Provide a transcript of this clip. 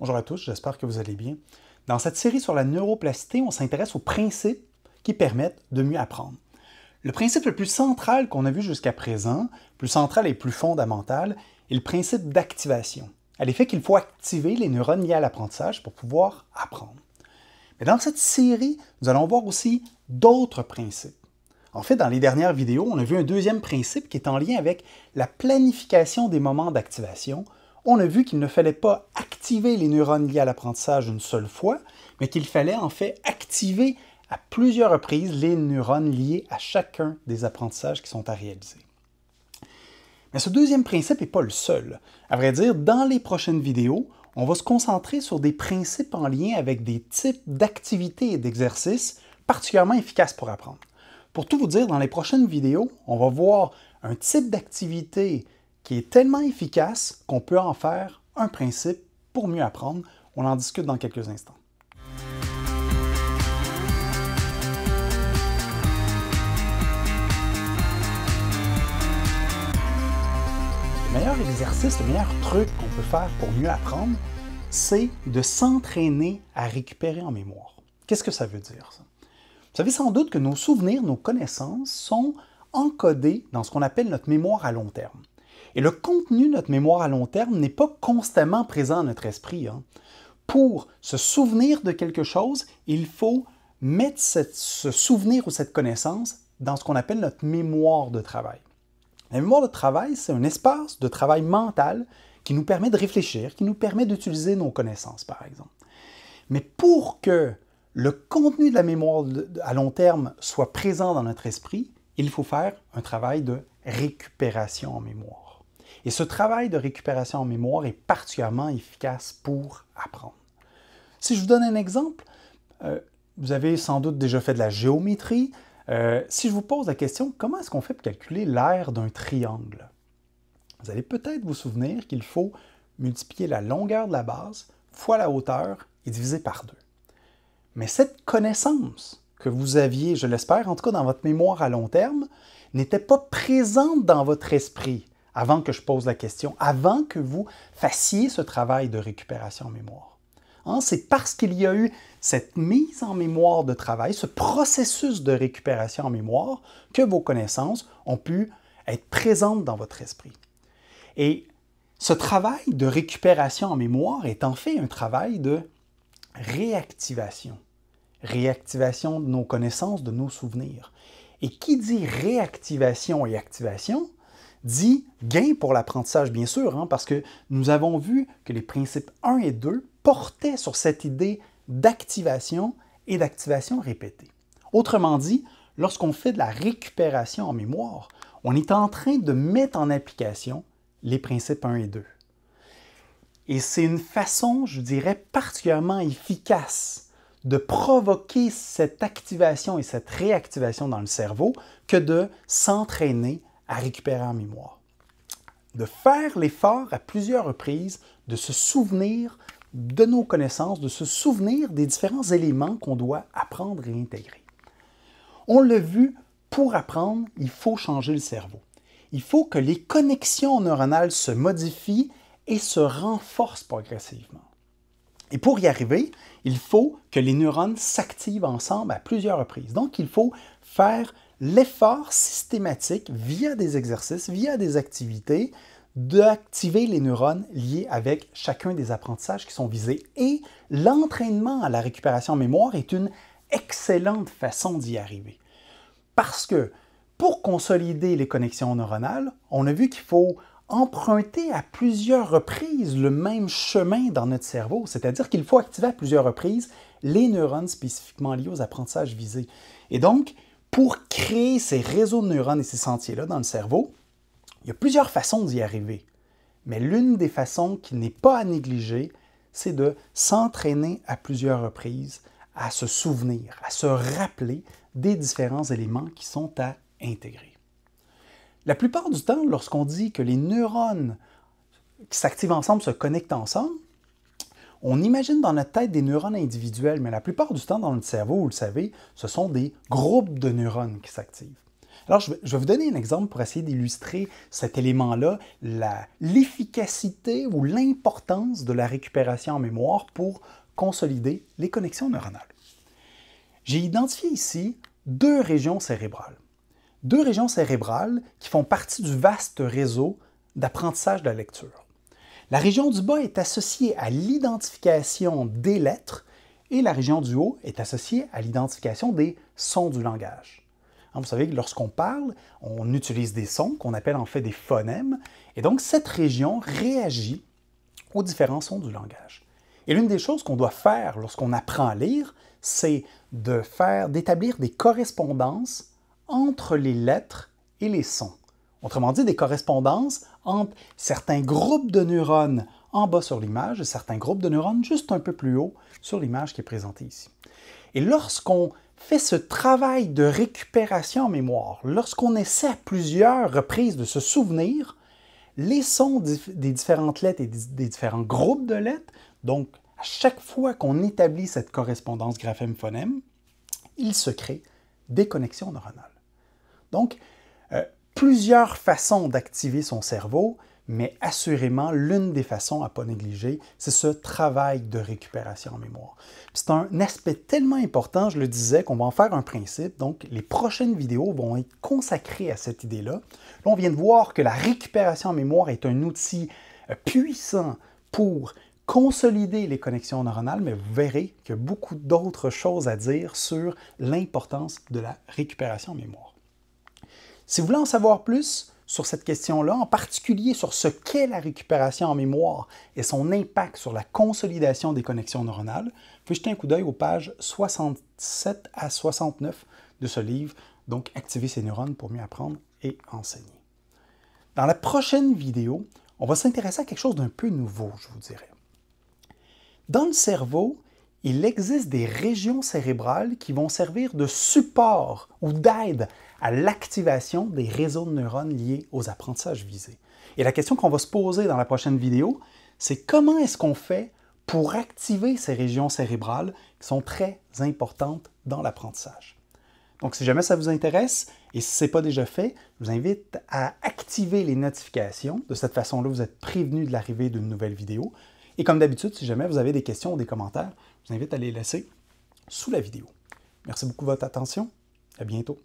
Bonjour à tous, j'espère que vous allez bien. Dans cette série sur la neuroplasticité, on s'intéresse aux principes qui permettent de mieux apprendre. Le principe le plus central qu'on a vu jusqu'à présent, plus central et plus fondamental, est le principe d'activation, à l'effet qu'il faut activer les neurones liés à l'apprentissage pour pouvoir apprendre. Mais dans cette série, nous allons voir aussi d'autres principes. En fait, dans les dernières vidéos, on a vu un deuxième principe qui est en lien avec la planification des moments d'activation on a vu qu'il ne fallait pas activer les neurones liés à l'apprentissage une seule fois, mais qu'il fallait en fait activer à plusieurs reprises les neurones liés à chacun des apprentissages qui sont à réaliser. Mais ce deuxième principe n'est pas le seul. À vrai dire, dans les prochaines vidéos, on va se concentrer sur des principes en lien avec des types d'activités et d'exercices particulièrement efficaces pour apprendre. Pour tout vous dire, dans les prochaines vidéos, on va voir un type d'activité qui est tellement efficace qu'on peut en faire un principe pour mieux apprendre. On en discute dans quelques instants. Le meilleur exercice, le meilleur truc qu'on peut faire pour mieux apprendre, c'est de s'entraîner à récupérer en mémoire. Qu'est-ce que ça veut dire, ça? Vous savez sans doute que nos souvenirs, nos connaissances sont encodés dans ce qu'on appelle notre mémoire à long terme. Et le contenu de notre mémoire à long terme n'est pas constamment présent dans notre esprit. Hein. Pour se souvenir de quelque chose, il faut mettre ce souvenir ou cette connaissance dans ce qu'on appelle notre mémoire de travail. La mémoire de travail, c'est un espace de travail mental qui nous permet de réfléchir, qui nous permet d'utiliser nos connaissances, par exemple. Mais pour que le contenu de la mémoire à long terme soit présent dans notre esprit, il faut faire un travail de récupération en mémoire. Et ce travail de récupération en mémoire est particulièrement efficace pour apprendre. Si je vous donne un exemple, euh, vous avez sans doute déjà fait de la géométrie. Euh, si je vous pose la question, comment est-ce qu'on fait pour calculer l'aire d'un triangle? Vous allez peut-être vous souvenir qu'il faut multiplier la longueur de la base fois la hauteur et diviser par deux. Mais cette connaissance que vous aviez, je l'espère, en tout cas dans votre mémoire à long terme, n'était pas présente dans votre esprit avant que je pose la question, avant que vous fassiez ce travail de récupération en mémoire. Hein, c'est parce qu'il y a eu cette mise en mémoire de travail, ce processus de récupération en mémoire, que vos connaissances ont pu être présentes dans votre esprit. Et ce travail de récupération en mémoire est en fait un travail de réactivation. Réactivation de nos connaissances, de nos souvenirs. Et qui dit réactivation et activation dit gain pour l'apprentissage, bien sûr, hein, parce que nous avons vu que les principes 1 et 2 portaient sur cette idée d'activation et d'activation répétée. Autrement dit, lorsqu'on fait de la récupération en mémoire, on est en train de mettre en application les principes 1 et 2. Et c'est une façon, je dirais, particulièrement efficace de provoquer cette activation et cette réactivation dans le cerveau que de s'entraîner à récupérer en mémoire. De faire l'effort à plusieurs reprises de se souvenir de nos connaissances, de se souvenir des différents éléments qu'on doit apprendre et intégrer. On l'a vu, pour apprendre, il faut changer le cerveau. Il faut que les connexions neuronales se modifient et se renforcent progressivement. Et pour y arriver, il faut que les neurones s'activent ensemble à plusieurs reprises. Donc, il faut faire l'effort systématique via des exercices, via des activités, d'activer les neurones liés avec chacun des apprentissages qui sont visés. Et l'entraînement à la récupération en mémoire est une excellente façon d'y arriver. Parce que pour consolider les connexions neuronales, on a vu qu'il faut emprunter à plusieurs reprises le même chemin dans notre cerveau, c'est-à-dire qu'il faut activer à plusieurs reprises les neurones spécifiquement liés aux apprentissages visés. Et donc, pour créer ces réseaux de neurones et ces sentiers-là dans le cerveau, il y a plusieurs façons d'y arriver. Mais l'une des façons qui n'est pas à négliger, c'est de s'entraîner à plusieurs reprises à se souvenir, à se rappeler des différents éléments qui sont à intégrer. La plupart du temps, lorsqu'on dit que les neurones qui s'activent ensemble se connectent ensemble, on imagine dans notre tête des neurones individuels, mais la plupart du temps dans notre cerveau, vous le savez, ce sont des groupes de neurones qui s'activent. Alors, je vais, vous donner un exemple pour essayer d'illustrer cet élément-là, l'efficacité ou l'importance de la récupération en mémoire pour consolider les connexions neuronales. J'ai identifié ici deux régions cérébrales. Deux régions cérébrales qui font partie du vaste réseau d'apprentissage de la lecture. La région du bas est associée à l'identification des lettres et la région du haut est associée à l'identification des sons du langage. Hein, vous savez que lorsqu'on parle, on utilise des sons qu'on appelle en fait des phonèmes, et donc cette région réagit aux différents sons du langage. Et l'une des choses qu'on doit faire lorsqu'on apprend à lire, c'est d'établir des correspondances entre les lettres et les sons. Autrement dit, des correspondances entre certains groupes de neurones en bas sur l'image et certains groupes de neurones juste un peu plus haut sur l'image qui est présentée ici. Et lorsqu'on fait ce travail de récupération en mémoire, lorsqu'on essaie à plusieurs reprises de se souvenir, les sons des différentes lettres et des différents groupes de lettres, donc à chaque fois qu'on établit cette correspondance graphème-phonème, il se crée des connexions neuronales. Donc, plusieurs façons d'activer son cerveau, mais assurément, l'une des façons à ne pas négliger, c'est ce travail de récupération en mémoire. C'est un aspect tellement important, je le disais, qu'on va en faire un principe. Donc, les prochaines vidéos vont être consacrées à cette idée-là. Là, on vient de voir que la récupération en mémoire est un outil euh, puissant pour consolider les connexions neuronales, mais vous verrez qu'il y a beaucoup d'autres choses à dire sur l'importance de la récupération en mémoire. Si vous voulez en savoir plus sur cette question-là, en particulier sur ce qu'est la récupération en mémoire et son impact sur la consolidation des connexions neuronales, vous pouvez jeter un coup d'œil aux pages 67 à 69 de ce livre, donc Activer ses neurones pour mieux apprendre et enseigner. Dans la prochaine vidéo, on va s'intéresser à quelque chose d'un peu nouveau, je vous dirais. Dans le cerveau, il existe des régions cérébrales qui vont servir de support ou d'aide à l'activation des réseaux de neurones liés aux apprentissages visés. Et la question qu'on va se poser dans la prochaine vidéo, c'est comment est-ce qu'on fait pour activer ces régions cérébrales qui sont très importantes dans l'apprentissage? Donc, si jamais ça vous intéresse et si ce n'est pas déjà fait, je vous invite à activer les notifications. De cette façon-là, vous êtes prévenu de l'arrivée d'une nouvelle vidéo. Et comme d'habitude, si jamais vous avez des questions ou des commentaires, je vous invite à les laisser sous la vidéo. Merci beaucoup de votre attention. À bientôt.